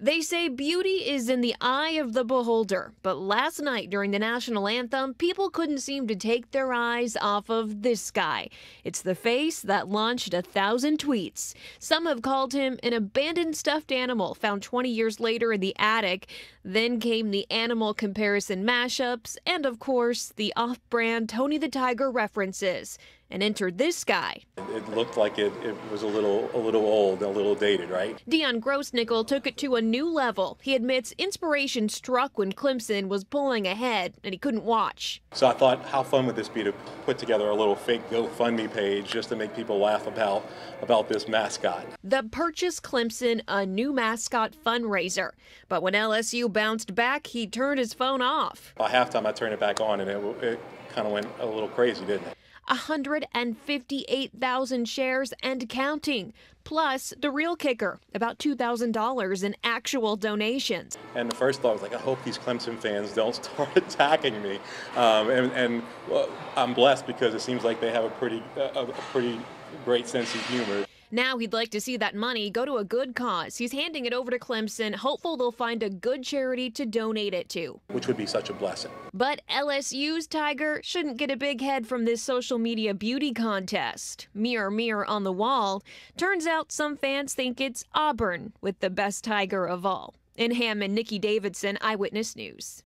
They say beauty is in the eye of the beholder, but last night during the national anthem, people couldn't seem to take their eyes off of this guy. It's the face that launched a thousand tweets. Some have called him an abandoned stuffed animal found 20 years later in the attic. Then came the animal comparison mashups, and of course, the off brand Tony the Tiger references and entered this guy. It looked like it, it was a little a little old, a little dated, right? Dion Grossnickle took it to a new level. He admits inspiration struck when Clemson was pulling ahead and he couldn't watch. So I thought, how fun would this be to put together a little fake GoFundMe page just to make people laugh about about this mascot? The Purchase Clemson a new mascot fundraiser. But when LSU bounced back, he turned his phone off. By halftime, I turned it back on and it, it kind of went a little crazy, didn't it? 158,000 shares and counting. Plus, the real kicker, about $2,000 in actual donations. And the first thought was like, I hope these Clemson fans don't start attacking me. Um, and, and well, I'm blessed because it seems like they have a pretty, a, a pretty great sense of humor. Now he'd like to see that money go to a good cause. He's handing it over to Clemson, hopeful they'll find a good charity to donate it to. Which would be such a blessing. But LSU's Tiger shouldn't get a big head from this social media beauty contest. Mirror, mirror on the wall. Turns out some fans think it's Auburn with the best Tiger of all. In Hammond, Nikki Davidson, Eyewitness News.